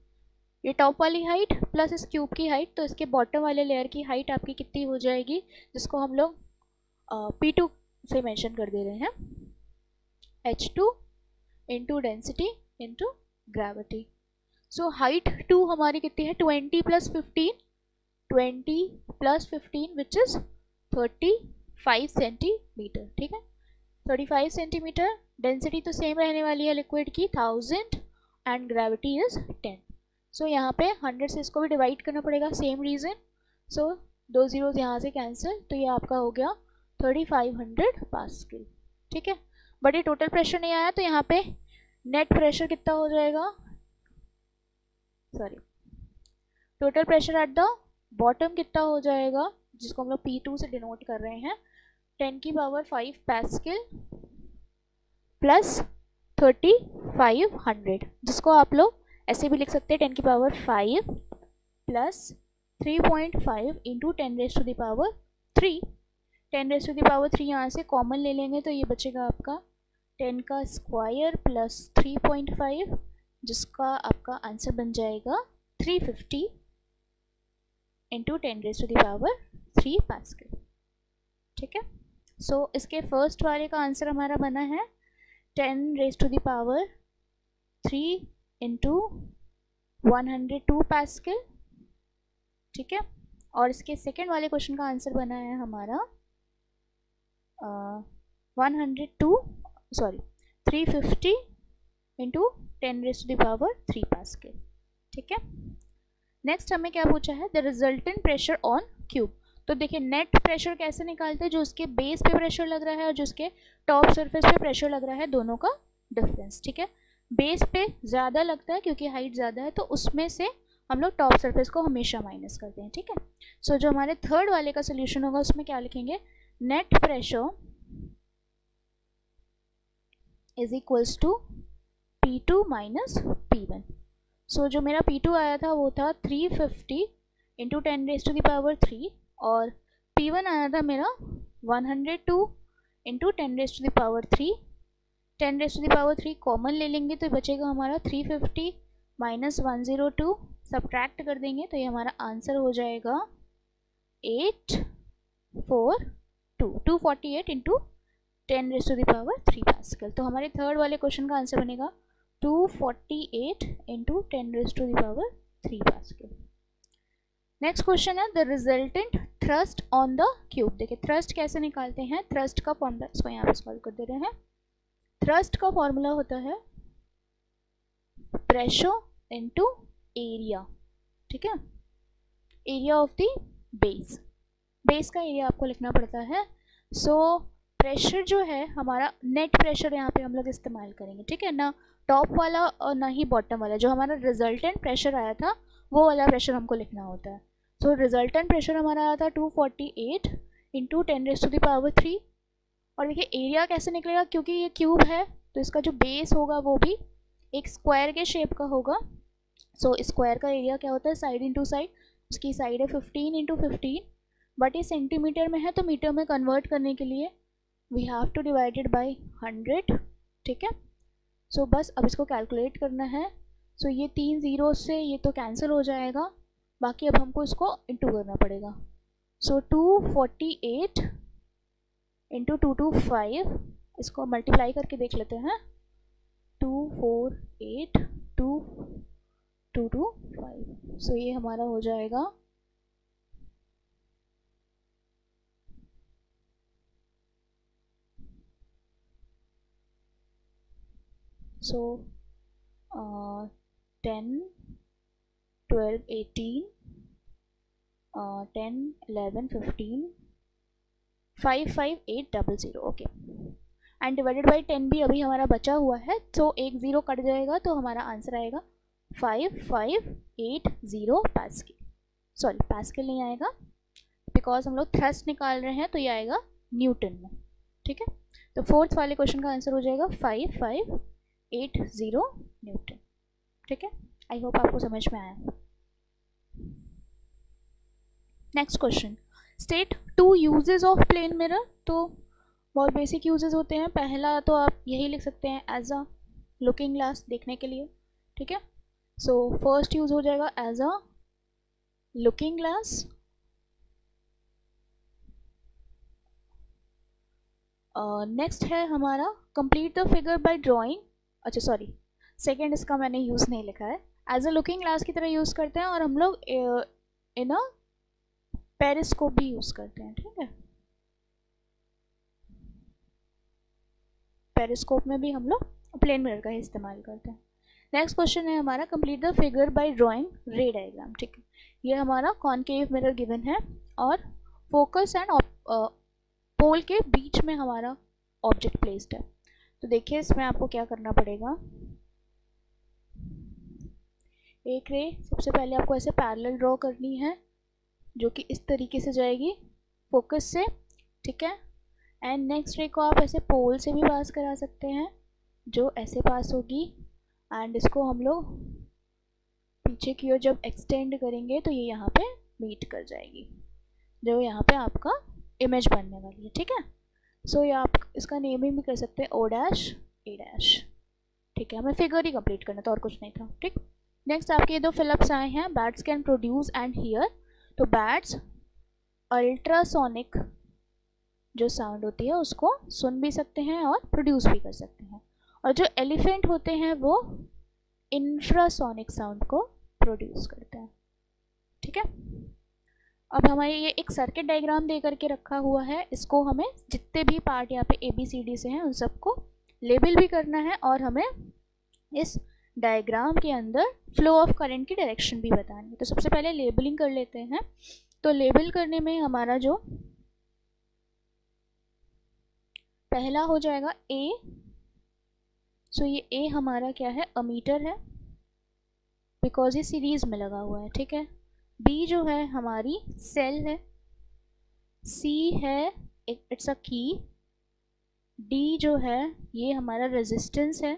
ये टॉप वाली हाइट प्लस इस क्यूब की हाइट तो इसके बॉटम वाले लेयर की हाइट आपकी कितनी हो जाएगी, जिसको हम लोग पी टू से मेंशन कर दे रहे हैं। H two into density into gravity so height two हमारी कितनी है? Twenty plus fifteen twenty plus fifteen which is thirty five centimetre ठीक है? थर्टी फाइव सेंटीमीटर डेंसिटी तो सेम रहने वाली है लिक्विड की thousand and gravity is ten so यहाँ पे हंड्रेड से इसको भी डिवाइड करना पड़ेगा सेम रीज़न सो दो जीरोज यहाँ से कैंसिल तो ये आपका हो गया थर्टी फाइव हंड्रेड पास्कल ठीक है? बट ये टोटल प्रेशर नहीं आया तो यहाँ पे नेट प्रेशर कितना हो जाएगा? Sorry total pressure at the bottom कितना हो जाएगा? जिसको हम लोग पी टू से डिनोट कर रहे हैं टेन की power five pascal plus thirty five hundred जिसको आप लोग ऐसे भी लिख सकते हैं टेन की power five plus three point five into ten raise to the power three ten raise to the power three यहाँ से कॉमन ले लेंगे तो ये बचेगा आपका टेन का square plus three point five जिसका आपका आंसर बन जाएगा three fifty into ten raise to the power three pascal ठीक है? सो so, इसके फ़र्स्ट वाले का आंसर हमारा बना है ten raise to the power three into one hundred two pascal ठीक है? और इसके सेकेंड वाले क्वेश्चन का आंसर बना है हमारा one hundred two sorry three fifty into ten raise to the power three pascal ठीक है? नेक्स्ट हमें क्या पूछा है? The resultant pressure on cube तो देखिए नेट प्रेशर कैसे निकालते हैं? जो उसके बेस पे प्रेशर लग रहा है और जो उसके टॉप सरफेस पे प्रेशर लग रहा है दोनों का डिफरेंस ठीक है? बेस पे ज़्यादा लगता है क्योंकि हाइट ज़्यादा है तो उसमें से हम लोग टॉप सरफेस को हमेशा माइनस करते हैं. ठीक है? सो so, जो हमारे थर्ड वाले का सोल्यूशन होगा उसमें क्या लिखेंगे? Net pressure is equals to p two minus p one so जो मेरा पी टू आया था वो था three fifty into ten raise to the power three और पी वन आया था मेरा one hundred two into ten raise to the power three ten raise to the power three common ले लेंगे तो बचेगा हमारा three fifty minus one zero two subtract कर देंगे तो ये हमारा आंसर हो जाएगा eight four two two forty eight into ten raise to the power three pascal तो हमारे थर्ड वाले क्वेश्चन का आंसर बनेगा 248 into 10 raised to the power 3 Pascal. Next question है the resultant thrust on the cube देखिए thrust कैसे निकालते हैं? थ्रस्ट का फॉर्मूला इसको यहाँ पे सॉल्व कर दे रहे हैं। थ्रस्ट का फॉर्मूला होता है प्रेशर इनटू एरिया ठीक है? Area of the base base का एरिया आपको लिखना पड़ता है। सो so, प्रेशर जो है हमारा नेट प्रेशर यहाँ पे हम लोग इस्तेमाल करेंगे। ठीक है ना? टॉप वाला और ना ही बॉटम वाला जो हमारा रिजल्टेंट प्रेशर आया था वो वाला प्रेशर हमको लिखना होता है। सो रिजल्टेंट प्रेशर हमारा आया था two forty eight into ten raise to the power three और देखिए एरिया कैसे निकलेगा क्योंकि ये क्यूब है तो इसका जो बेस होगा वो भी एक स्क्वायर के शेप का होगा। सो so, स्क्वायर का एरिया क्या होता है साइड इंटू साइड उसकी साइड है फिफ्टीन इंटू फिफ्टीन बट ये सेंटीमीटर में है तो मीटर में कन्वर्ट करने के लिए we have to divided by hundred ठीक है? सो बस अब इसको कैलकुलेट करना है। सो ये तीन ज़ीरो से ये तो कैंसिल हो जाएगा। बाकी अब हमको इसको इंटू करना पड़ेगा। So two forty eight into two two five इसको मल्टीप्लाई करके देख लेते हैं। Two four eight two two two five so ये हमारा हो जाएगा। So uh, 10 12 18 uh, 10 11 15 5 5 8 double zero okay and divided by ten भी अभी हमारा बचा हुआ है तो एक ज़ीरो कट जाएगा तो हमारा आंसर आएगा five five eight zero pascal sorry pascal नहीं आएगा बिकॉज़ हम लोग थ्रस्ट निकाल रहे हैं तो ये आएगा न्यूटन में ठीक है? तो फोर्थ वाले क्वेश्चन का आंसर हो जाएगा five five eight zero newton. ठीक है? आई होप आपको समझ में आया। Next question state two uses of plane mirror तो बहुत बेसिक यूजेज होते हैं। पहला तो आप यही लिख सकते हैं एज अ लुकिंग ग्लास देखने के लिए। ठीक है? सो फ़र्स्ट यूज़ हो जाएगा as a looking glass next है हमारा complete the figure by drawing अच्छा सॉरी सेकेंड इसका मैंने यूज़ नहीं लिखा है. एज अ लुकिंग ग्लास की तरह यूज़ करते हैं और हम लोग इन अ पेरिस्कोप भी यूज़ करते हैं, ठीक है? पेरिस्कोप में भी हम लोग प्लेन मिरर का ही इस्तेमाल करते हैं. नेक्स्ट क्वेश्चन है हमारा complete the figure by drawing ray diagram ठीक है? ये हमारा कॉनकेव मिरर गिवन है और फोकस एंड पोल के बीच में हमारा ऑब्जेक्ट प्लेस्ड है. तो देखिए इसमें आपको क्या करना पड़ेगा। एक रे, सबसे पहले आपको ऐसे पैरेलल ड्रॉ करनी है, जो कि इस तरीके से जाएगी। फोकस से, ठीक है? एंड नेक्स्ट रे को आप ऐसे पोल से भी पास करा सकते हैं, जो ऐसे पास होगी। एंड इसको हम लोग पीछे की ओर जब एक्सटेंड करेंगे तो ये यहाँ पे मीट कर जाएगी, जो यहाँ पे आपका इमेज बनने वाली है, ठीक है? सो so, ये आप इसका नेमिंग भी कर सकते हैं ओ डैश ए डैश ठीक है हमें फिगर ही कंप्लीट करना था और कुछ नहीं था ठीक? नेक्स्ट आपके ये दो फिलअप्स आए हैं bats can produce and hear तो बैट्स अल्ट्रासोनिक जो साउंड होती है उसको सुन भी सकते हैं और प्रोड्यूस भी कर सकते हैं. और जो एलिफेंट होते हैं वो इंफ्रासोनिक साउंड को प्रोड्यूस करते हैं ठीक है? अब हमारे ये एक सर्किट डायग्राम दे करके रखा हुआ है। इसको हमें जितने भी पार्ट यहाँ पे ए बी सी डी से हैं, उन सबको लेबल भी करना है और हमें इस डायग्राम के अंदर फ्लो ऑफ़ करंट की डायरेक्शन भी बतानी है। तो सबसे पहले लेबलिंग कर लेते हैं। तो लेबल करने में हमारा जो पहला हो जाएगा ए सो ये ए हमारा क्या है? अमीटर है। बिकॉज़ ये सीरीज़ में लगा हुआ है, ठीक है? बी जो है हमारी सेल है। सी है इट्स अ की डी जो है, ये हमारा रेजिस्टेंस है।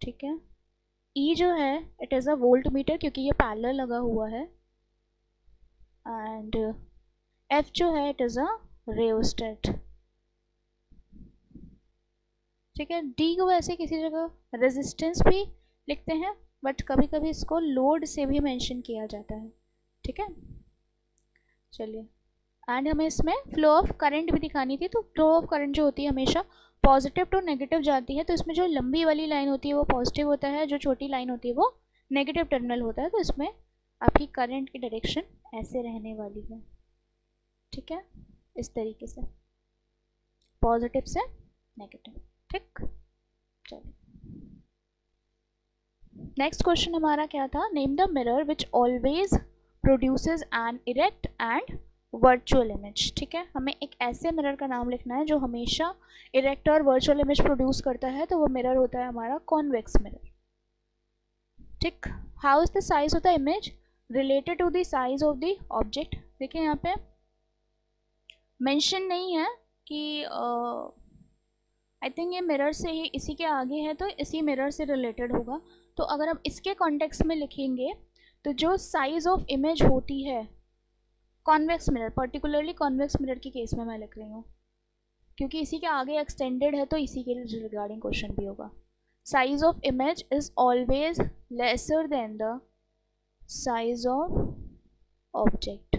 ठीक है? ई e जो है it is a voltmeter क्योंकि ये पैरेलल लगा हुआ है। एंड एफ़ जो है इट इज़ अ रेओस्टेट ठीक है? डी को वैसे किसी जगह रेजिस्टेंस भी लिखते हैं। बट कभी कभी इसको लोड से भी मेंशन किया जाता है। ठीक है? चलिए। एंड हमें इसमें फ्लो ऑफ़ करंट भी दिखानी थी तो फ्लो ऑफ़ करंट जो होती है हमेशा पॉजिटिव टू नेगेटिव जाती है तो इसमें जो लंबी वाली लाइन होती है वो पॉजिटिव होता है, जो छोटी लाइन होती है वो नेगेटिव टर्मिनल होता है तो इसमें आपकी करंट की डायरेक्शन ऐसे रहने वाली है। ठीक है? इस तरीके से। पॉजिटिव से नेगेटिव ठीक? चलिए। नेक्स्ट क्वेश्चन हमारा क्या था? Name the mirror which always produces an erect and virtual image ठीक है? हमें एक ऐसे मिरर का नाम लिखना है जो हमेशा इरेक्ट और वर्चुअल इमेज प्रोड्यूस करता है तो वो मिरर होता है हमारा कॉन्वेक्स मिरर ठीक? How is the size of the image related to the size of the object देखिए यहाँ पे मेंशन नहीं है कि आई uh, थिंक ये मिरर से ही इसी के आगे है तो इसी मिरर से रिलेटेड होगा। तो अगर हम इसके कॉन्टेक्स्ट में लिखेंगे तो जो साइज़ ऑफ़ इमेज होती है convex mirror particularly convex mirror के केस में मैं लिख रही हूँ, क्योंकि इसी के आगे एक्सटेंडेड है तो इसी के रिगार्डिंग क्वेश्चन भी होगा। Size of image is always lesser than the size of object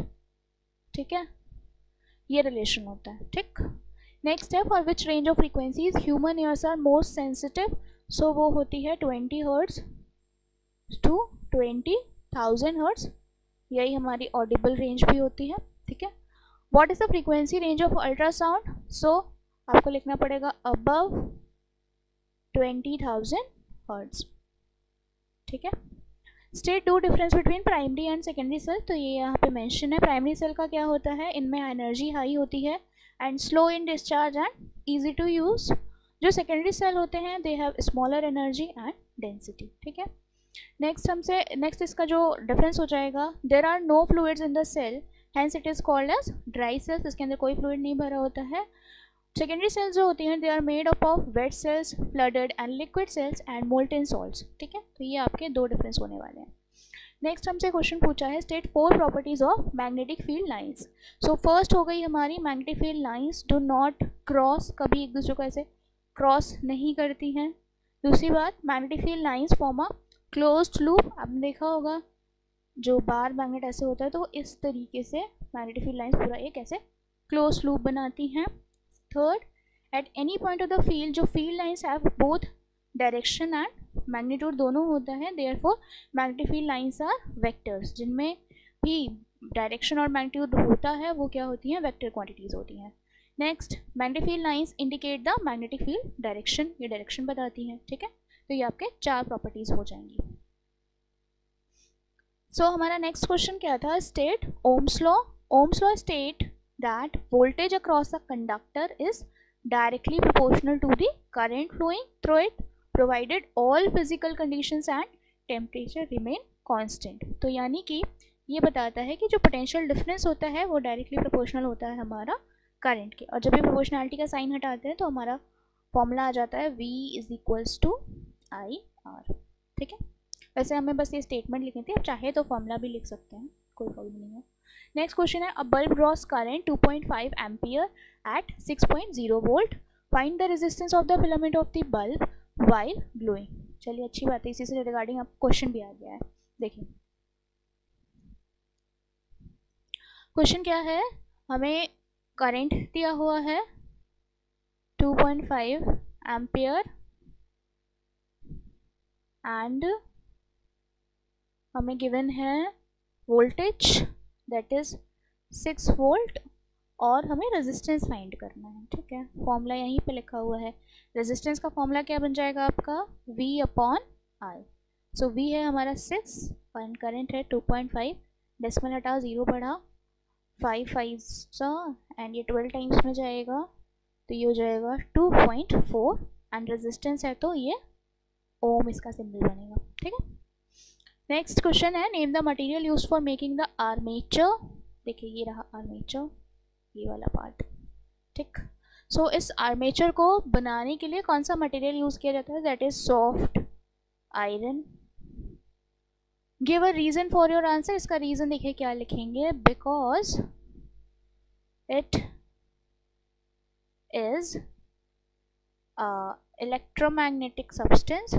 ठीक है? ये रिलेशन होता है, ठीक? नेक्स्ट है for which range of frequencies human ears are most sensitive so वो होती है twenty hertz to twenty thousand hertz यही हमारी ऑडिबल रेंज भी होती है, ठीक है? What is the frequency range of ultrasound so आपको लिखना पड़ेगा अबव ट्वेंटी थाउज़ेंड हर्ट्स ठीक है? State two difference between primary and secondary cell तो ये यहाँ पे मेंशन है प्राइमरी सेल का क्या होता है? इनमें एनर्जी हाई होती है and slow in discharge and easy to use जो सेकेंडरी सेल होते हैं they have smaller energy and density ठीक है? नेक्स्ट हमसे नेक्स्ट इसका जो डिफरेंस हो जाएगा there are no fluids in the cell hence it is called as dry cells इसके अंदर कोई फ्लूड नहीं भरा होता है। सेकेंडरी सेल्स जो होती हैं they are made up of wet cells flooded and liquid cells and molten salt ठीक है? तो ये आपके दो डिफरेंस होने वाले हैं। नेक्स्ट हमसे क्वेश्चन पूछा है state four properties of magnetic field lines so first हो गई हमारी magnetic field lines do not cross कभी एक दूसरे को ऐसे क्रॉस नहीं करती हैं। दूसरी बात magnetic field lines form a close loop आपने देखा होगा, जो बार मैग्नेट ऐसे होता है तो इस तरीके से मैग्नेटिक फ़ील्ड लाइंस पूरा एक ऐसे क्लोज लूप बनाती हैं। Third at any point of the field जो field lines have both direction and magnitude दोनों होता है therefore magnetic field lines are vectors जिनमें भी डायरेक्शन और मैग्नीट्यूड होता है, वो क्या होती हैं? वेक्टर क्वांटिटीज़ होती हैं। Next magnetic field lines indicate the magnetic field direction ये डायरेक्शन बताती हैं ठीक है? तो ये आपके चार प्रॉपर्टीज़ हो जाएँगी। सो so, हमारा नेक्स्ट क्वेश्चन क्या था? State Ohm's law Ohm's law state that voltage across the conductor is directly proportional to the current flowing through it provided all physical conditions and temperature remain constant तो यानी कि ये बताता है कि जो पोटेंशियल डिफरेंस होता है वो डायरेक्टली प्रोपोर्शनल होता है हमारा करंट के। और जब भी प्रोपोर्शनैलिटी का साइन हटाते हैं तो हमारा फॉर्मूला आ जाता है V is equals to I R ठीक है? वैसे हमें बस ये स्टेटमेंट लिखनी थी अब चाहे तो फॉर्मूला भी लिख सकते हैं, कोई प्रॉब्लम नहीं है। नेक्स्ट क्वेश्चन है a bulb draws current 2.5 ampere at 6.0 volt find the resistance of the filament of the bulb while glowing चलिए, अच्छी बात है, इसी से रिगार्डिंग आप क्वेश्चन भी आ गया है। देखिए। क्वेश्चन क्या है? हमें करंट दिया हुआ है 2.5 एम्पियर एंड हमें गिवन है voltage that is six volt और हमें रेजिस्टेंस फाइंड करना है, ठीक है? फॉर्मूला यहीं पे लिखा हुआ है। रेजिस्टेंस का फॉर्मूला क्या बन जाएगा आपका? V upon I so V है हमारा सिक्स और करंट है टू पॉइंट फाइव डेसिमल हटा ज़ीरो बढ़ा फाइव फाइव सा एंड ये ट्वेल्व टाइम्स में जाएगा तो ये हो जाएगा two point four and resistance है तो ये ओम इसका सिंबल बनेगा ठीक है? नेक्स्ट क्वेश्चन है name the material use for making the armature देखिए ये रहा आर्मेचर ये वाला पार्ट ठीक? सो so, इस आर्मेचर को बनाने के लिए कौन सा मटेरियल यूज़ किया जाता है? That is soft iron give a reason for your answer इसका रीजन देखिए क्या लिखेंगे. Because it is electromagnetic substance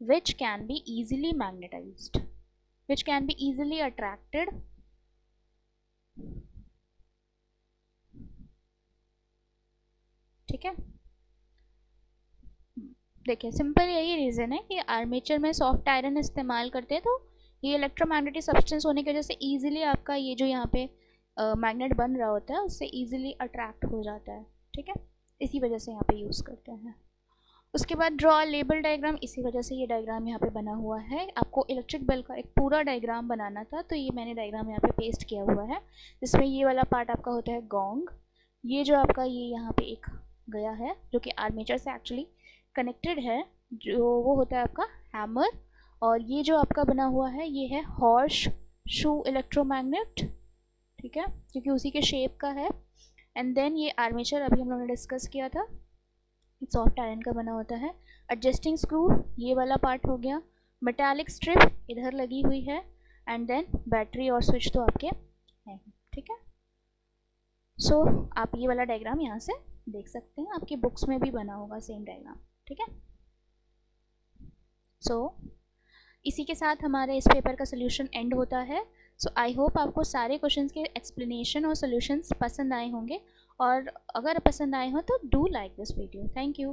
which can be easily magnetise which can be easily attracted ठीक है? देखिए सिंपल यही रीज़न है कि आर्मेचर में सॉफ्ट आयरन इस्तेमाल करते हैं तो ये इलेक्ट्रोमैग्नेटिक सब्सटेंस होने की वजह से ईजिली आपका ये जो यहाँ पे मैग्नेट बन रहा होता है, उससे ईजिली अट्रैक्ट हो जाता है, ठीक है? इसी वजह से यहाँ पे यूज़ करते हैं। उसके बाद ड्रॉ लेबल डायग्राम इसी वजह से ये डायग्राम यहाँ पे बना हुआ है। आपको इलेक्ट्रिक बेल का एक पूरा डायग्राम बनाना था तो ये मैंने डायग्राम यहाँ पे पेस्ट किया हुआ है। जिसमें ये वाला पार्ट आपका होता है गोंग ये जो आपका ये यहाँ पे एक गया है, जो कि आर्मेचर से एक्चुअली कनेक्टेड है जो वो होता है आपका हैमर और ये जो आपका बना हुआ है ये है हॉर्श शू इलेक्ट्रोमैग्नेट ठीक है? क्योंकि उसी के शेप का है। एंड देन ये आर्मेचर अभी हम लोगों ने डिस्कस किया था। सॉफ्ट आयरन का बना होता है। एडजस्टिंग स्क्रू ये वाला पार्ट हो गया। मेटालिक स्ट्रिप इधर लगी हुई है। एंड देन बैटरी और स्विच तो आपके हैं ठीक है? सो so, आप ये वाला डायग्राम यहाँ से देख सकते हैं। आपकी बुक्स में भी बना होगा सेम डायग्राम ठीक है? सो so, इसी के साथ हमारे इस पेपर का सोल्यूशन एंड होता है। सो आई होप आपको सारे क्वेश्चंस के एक्सप्लेनेशन और सोल्यूशंस पसंद आए होंगे। और अगर पसंद आए हों तो do like this video thank you